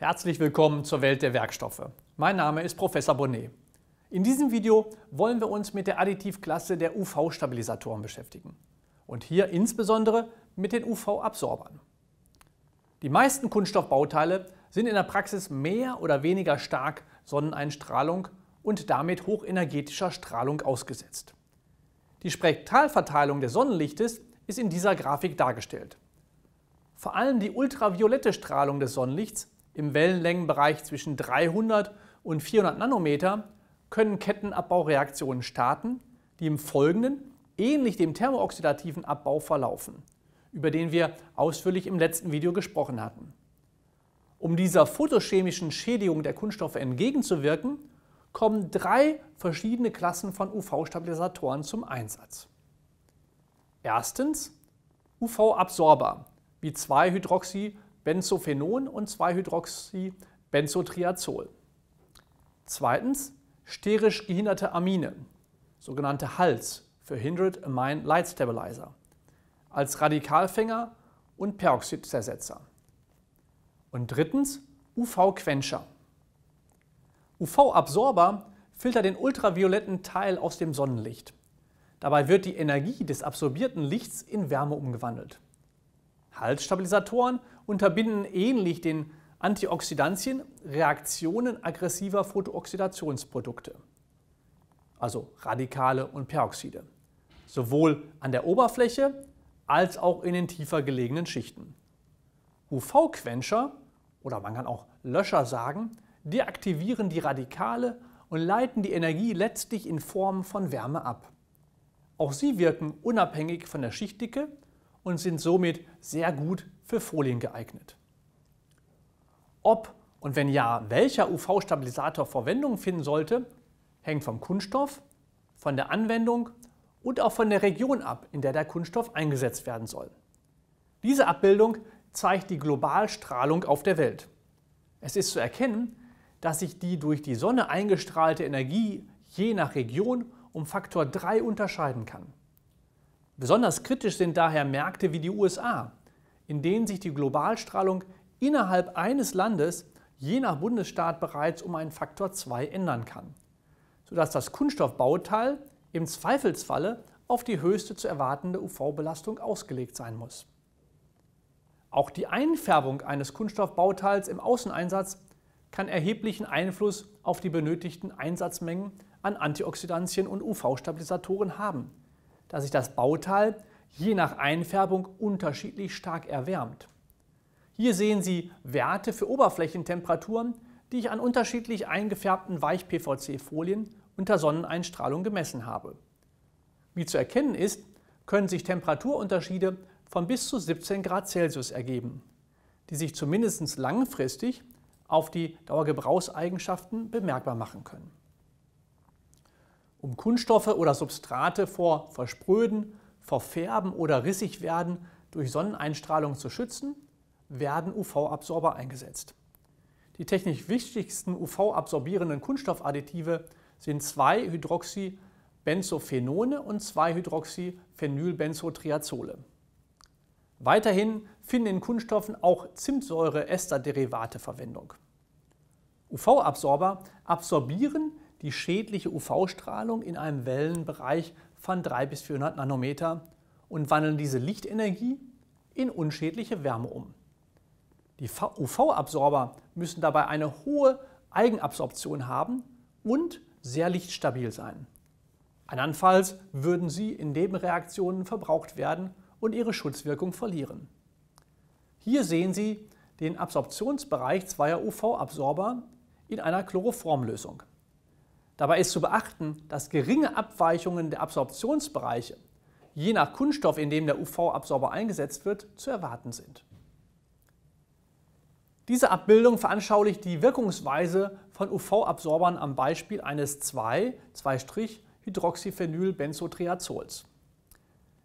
Herzlich willkommen zur Welt der Werkstoffe. Mein Name ist Professor Bonnet. In diesem Video wollen wir uns mit der Additivklasse der UV-Stabilisatoren beschäftigen und hier insbesondere mit den UV-Absorbern. Die meisten Kunststoffbauteile sind in der Praxis mehr oder weniger stark Sonneneinstrahlung und damit hochenergetischer Strahlung ausgesetzt. Die Spektralverteilung des Sonnenlichtes ist in dieser Grafik dargestellt. Vor allem die ultraviolette Strahlung des Sonnenlichts im Wellenlängenbereich zwischen 300 und 400 Nanometer können Kettenabbaureaktionen starten, die im Folgenden ähnlich dem thermooxidativen Abbau verlaufen, über den wir ausführlich im letzten Video gesprochen hatten. Um dieser photochemischen Schädigung der Kunststoffe entgegenzuwirken, kommen drei verschiedene Klassen von UV-Stabilisatoren zum Einsatz. Erstens UV-Absorber wie 2-Hydroxybenzophenon und 2-Hydroxybenzotriazol. Zweitens sterisch gehinderte Amine, sogenannte HALS für Hindered Amine Light Stabilizer, als Radikalfänger und Peroxidzersetzer. Und drittens UV-Quencher. UV-Absorber filtert den ultravioletten Teil aus dem Sonnenlicht. Dabei wird die Energie des absorbierten Lichts in Wärme umgewandelt. Halsstabilisatoren unterbinden ähnlich den Antioxidantien Reaktionen aggressiver Photooxidationsprodukte, also Radikale und Peroxide, sowohl an der Oberfläche als auch in den tiefer gelegenen Schichten. UV-Quencher oder man kann auch Löscher sagen, deaktivieren die Radikale und leiten die Energie letztlich in Form von Wärme ab. Auch sie wirken unabhängig von der Schichtdicke und sind somit sehr gut für Folien geeignet. Ob und wenn ja, welcher UV-Stabilisator Verwendung finden sollte, hängt vom Kunststoff, von der Anwendung und auch von der Region ab, in der der Kunststoff eingesetzt werden soll. Diese Abbildung zeigt die Globalstrahlung auf der Welt. Es ist zu erkennen, dass sich die durch die Sonne eingestrahlte Energie je nach Region um Faktor 3 unterscheiden kann. Besonders kritisch sind daher Märkte wie die USA, in denen sich die Globalstrahlung innerhalb eines Landes je nach Bundesstaat bereits um einen Faktor 2 ändern kann, sodass das Kunststoffbauteil im Zweifelsfalle auf die höchste zu erwartende UV-Belastung ausgelegt sein muss. Auch die Einfärbung eines Kunststoffbauteils im Außeneinsatz kann erheblichen Einfluss auf die benötigten Einsatzmengen an Antioxidantien und UV-Stabilisatoren haben, da sich das Bauteil je nach Einfärbung unterschiedlich stark erwärmt. Hier sehen Sie Werte für Oberflächentemperaturen, die ich an unterschiedlich eingefärbten Weich-PVC-Folien unter Sonneneinstrahlung gemessen habe. Wie zu erkennen ist, können sich Temperaturunterschiede von bis zu 17 Grad Celsius ergeben, die sich zumindest langfristig auf die Dauergebrauchseigenschaften bemerkbar machen können. Um Kunststoffe oder Substrate vor Verspröden, Verfärben oder Rissigwerden durch Sonneneinstrahlung zu schützen, werden UV-Absorber eingesetzt. Die technisch wichtigsten UV-absorbierenden Kunststoffadditive sind 2-Hydroxybenzophenone und 2-Hydroxyphenylbenzotriazole. Weiterhin finden in Kunststoffen auch Zimtsäure-Ester-Derivate Verwendung. UV-Absorber absorbieren die schädliche UV-Strahlung in einem Wellenbereich von 300 bis 400 Nanometer und wandeln diese Lichtenergie in unschädliche Wärme um. Die UV-Absorber müssen dabei eine hohe Eigenabsorption haben und sehr lichtstabil sein. Andernfalls würden sie in Nebenreaktionen verbraucht werden und ihre Schutzwirkung verlieren. Hier sehen Sie den Absorptionsbereich zweier UV-Absorber in einer Chloroformlösung. Dabei ist zu beachten, dass geringe Abweichungen der Absorptionsbereiche je nach Kunststoff, in dem der UV-Absorber eingesetzt wird, zu erwarten sind. Diese Abbildung veranschaulicht die Wirkungsweise von UV-Absorbern am Beispiel eines 2-hydroxyphenylbenzotriazols.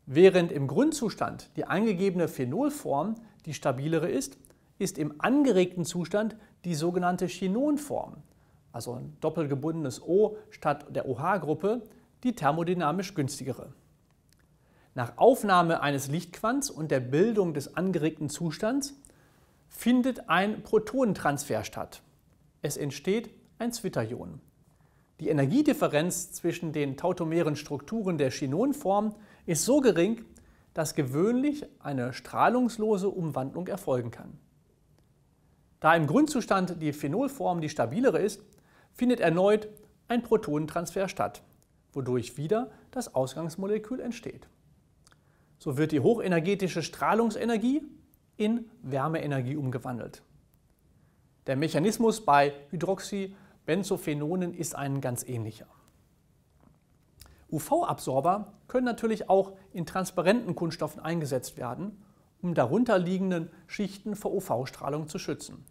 Während im Grundzustand die angegebene Phenolform die stabilere ist, ist im angeregten Zustand die sogenannte Chinonform, also ein doppelgebundenes O statt der OH-Gruppe, die thermodynamisch günstigere. Nach Aufnahme eines Lichtquants und der Bildung des angeregten Zustands findet ein Protonentransfer statt. Es entsteht ein Zwitterion. Die Energiedifferenz zwischen den tautomeren Strukturen der Chinonform ist so gering, dass gewöhnlich eine strahlungslose Umwandlung erfolgen kann. Da im Grundzustand die Phenolform die stabilere ist, findet erneut ein Protonentransfer statt, wodurch wieder das Ausgangsmolekül entsteht. So wird die hochenergetische Strahlungsenergie in Wärmeenergie umgewandelt. Der Mechanismus bei Hydroxybenzophenonen ist ein ganz ähnlicher. UV-Absorber können natürlich auch in transparenten Kunststoffen eingesetzt werden, um darunterliegenden Schichten vor UV-Strahlung zu schützen,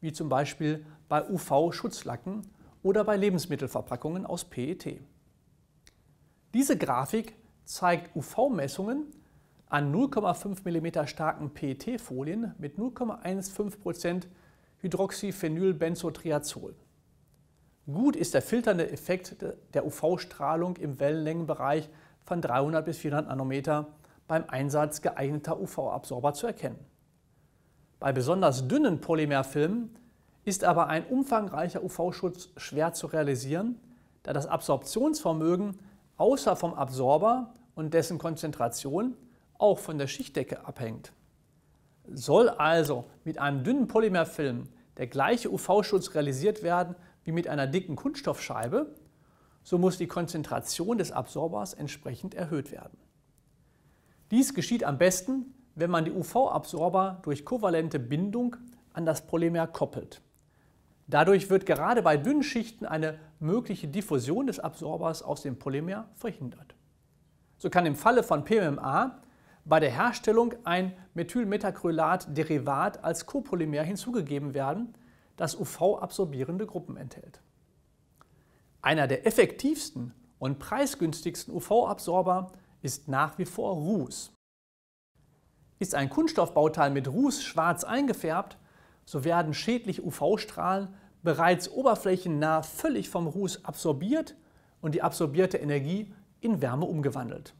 wie zum Beispiel bei UV-Schutzlacken oder bei Lebensmittelverpackungen aus PET. Diese Grafik zeigt UV-Messungen an 0,5 mm starken PET-Folien mit 0,15% Hydroxyphenylbenzotriazol. Gut ist der filternde Effekt der UV-Strahlung im Wellenlängenbereich von 300 bis 400 Nanometer beim Einsatz geeigneter UV-Absorber zu erkennen. Bei besonders dünnen Polymerfilmen ist aber ein umfangreicher UV-Schutz schwer zu realisieren, da das Absorptionsvermögen außer vom Absorber und dessen Konzentration auch von der Schichtdecke abhängt. Soll also mit einem dünnen Polymerfilm der gleiche UV-Schutz realisiert werden wie mit einer dicken Kunststoffscheibe, so muss die Konzentration des Absorbers entsprechend erhöht werden. Dies geschieht am besten, wenn man die UV-Absorber durch kovalente Bindung an das Polymer koppelt. Dadurch wird gerade bei dünnen Schichten eine mögliche Diffusion des Absorbers aus dem Polymer verhindert. So kann im Falle von PMMA bei der Herstellung ein Methylmetacrylat-Derivat als Copolymer hinzugegeben werden, das UV-absorbierende Gruppen enthält. Einer der effektivsten und preisgünstigsten UV-Absorber ist nach wie vor Ruß. Ist ein Kunststoffbauteil mit Ruß schwarz eingefärbt, so werden schädliche UV-Strahlen bereits oberflächennah völlig vom Ruß absorbiert und die absorbierte Energie in Wärme umgewandelt.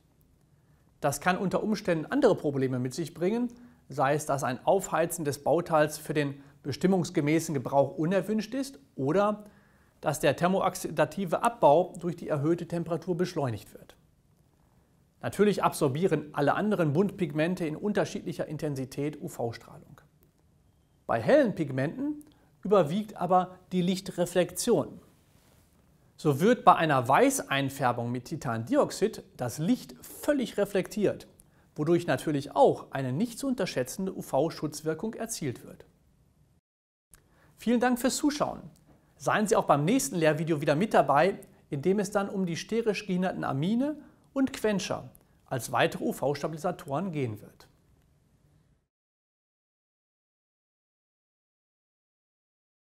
Das kann unter Umständen andere Probleme mit sich bringen, sei es, dass ein Aufheizen des Bauteils für den bestimmungsgemäßen Gebrauch unerwünscht ist oder dass der thermooxidative Abbau durch die erhöhte Temperatur beschleunigt wird. Natürlich absorbieren alle anderen Buntpigmente in unterschiedlicher Intensität UV-Strahlung. Bei hellen Pigmenten überwiegt aber die Lichtreflexion. So wird bei einer Weißeinfärbung mit Titandioxid das Licht völlig reflektiert, wodurch natürlich auch eine nicht zu unterschätzende UV-Schutzwirkung erzielt wird. Vielen Dank fürs Zuschauen. Seien Sie auch beim nächsten Lehrvideo wieder mit dabei, in dem es dann um die sterisch gehinderten Amine und Quencher als weitere UV-Stabilisatoren gehen wird.